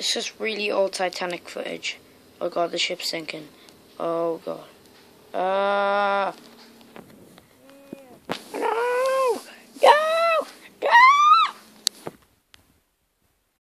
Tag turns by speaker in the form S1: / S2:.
S1: It's just really old Titanic footage. Oh god, the ship's sinking. Oh god. Uh,